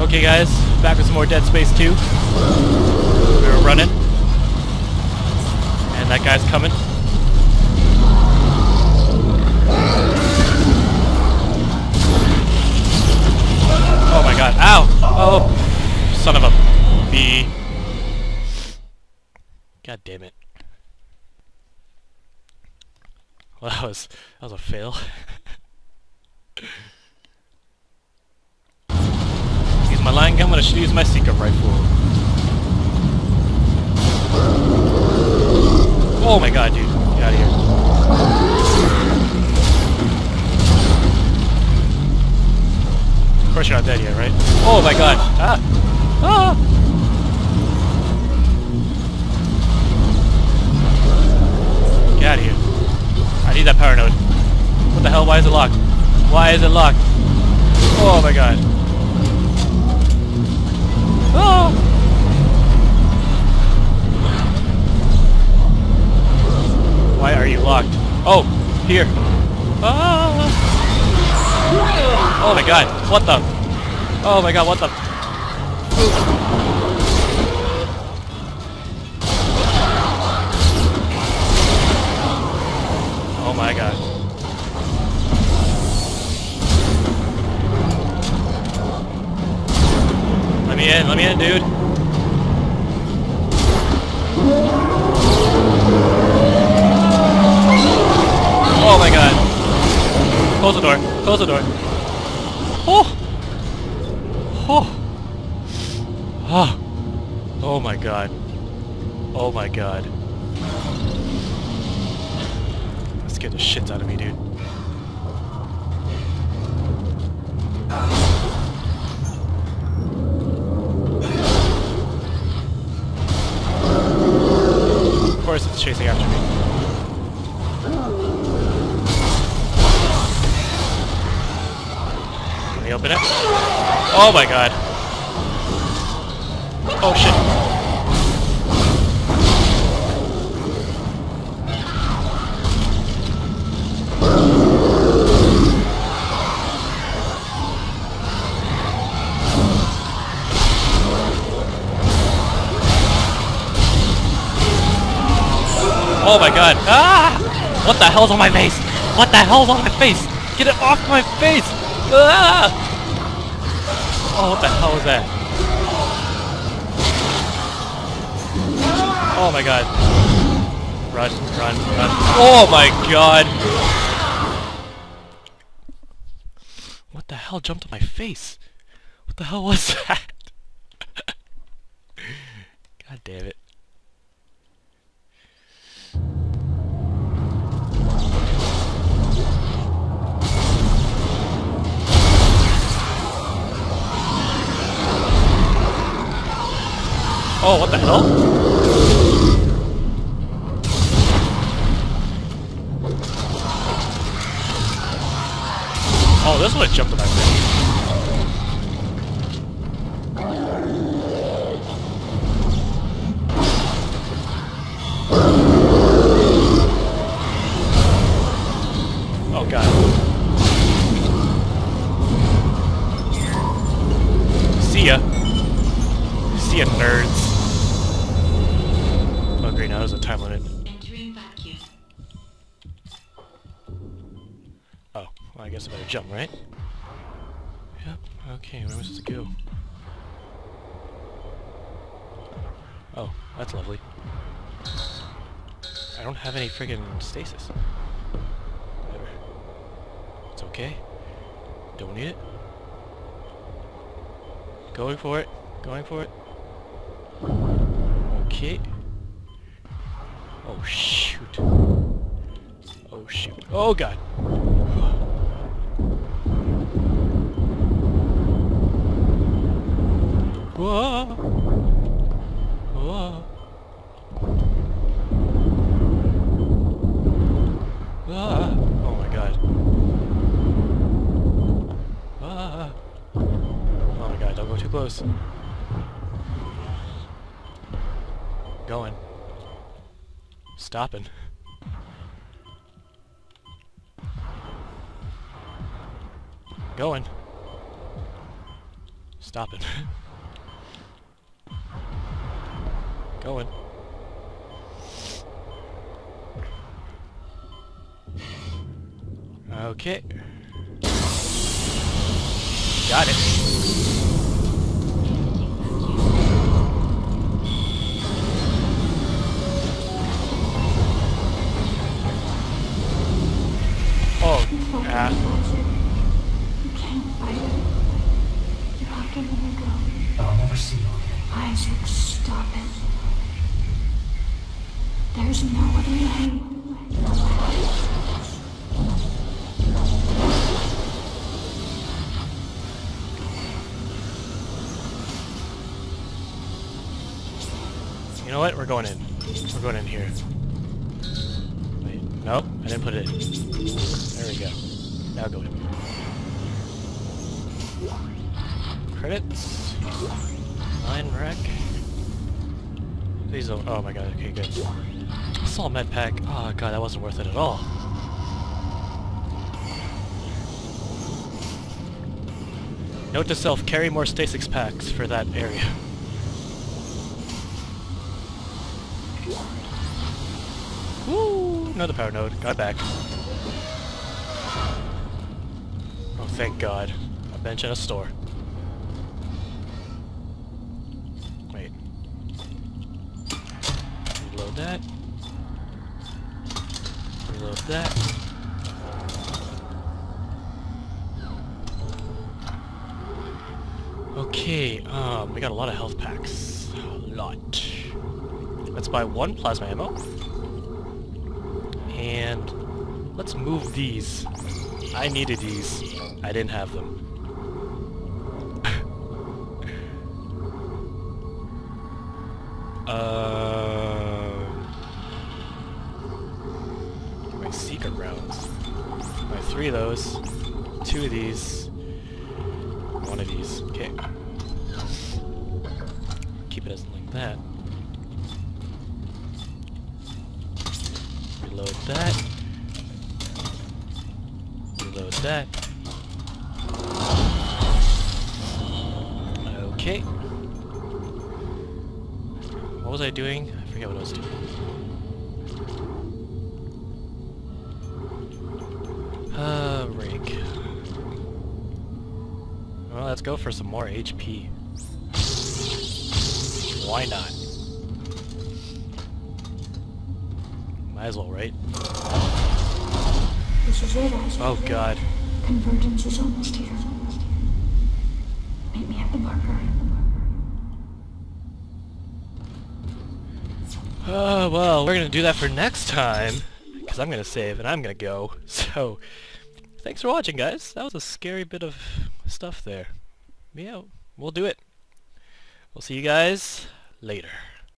Okay guys, back with some more Dead Space 2. We were running. And that guy's coming. Oh my god. Ow! Oh! Son of a bee. God damn it. Well, that was, that was a fail. use my line gun, I'm gonna use my seeker rifle. Oh my god, dude. Get out of here. Of course you're not dead yet, right? Oh my god. Ah! Ah! Get out of here. I need that power node. What the hell? Why is it locked? Why is it locked? Oh my god. Here. Ah! Oh my god, what the? Oh my god, what the? Oh my god. Let me in, let me in, dude. Close the door. Close the door. Oh! Oh! Oh! Oh my god. Oh my god. That scared the shit out of me, dude. Of course it's chasing after me. Oh my god. Oh shit. Oh my god. Ah! What the hell's on my face? What the hell's on my face? Get it off my face! Ah! Oh, what the hell is that? Oh my god. Run, run, run. Oh my god! What the hell jumped on my face? What the hell was that? god damn it. Oh, what the hell? Oh, this one jumped in my face. Oh god. See ya. See ya, nerds. Time limit. Entering vacuum. Oh, well, I guess I better jump, right? Yep, okay, where was this go? Oh, that's lovely. I don't have any friggin' stasis. Whatever. It's okay. Don't need it. Going for it. Going for it. Okay. Oh shoot. Oh shoot. Oh god. Whoa. Whoa. Ah. Oh my god. Oh my god, don't go too close. Going. Stopping. Going. stopping. Going. Okay. Got it. Isaac, stop it. There's no other way. You know what? We're going in. We're going in here. Wait, nope, I didn't put it in. There we go. Now go in. Credits. Nine wreck. Please don't. Oh my god. Okay, good. Saw a med pack. Oh god, that wasn't worth it at all. Note to self: carry more stasis packs for that area. Woo! Another power node. Got back. Oh, thank God. A bench and a store. Wait. Reload that. Reload that. Okay, um, we got a lot of health packs. A lot. Let's buy one plasma ammo. And let's move these. I needed these. I didn't have them. uh, three of those. Two of these. One of these. Okay. Keep it as like that. Reload that. Reload that. Okay. What was I doing? I forget what I was doing. Rig. Well, let's go for some more HP. Why not? Might as well, right? This is it, Isaac. Oh god. Convergence is almost here. Meet me at the marker. Oh, well, we're gonna do that for next time. Because I'm gonna save and I'm gonna go. So, thanks for watching, guys. That was a scary bit of stuff there. Yeah, we'll do it. We'll see you guys later.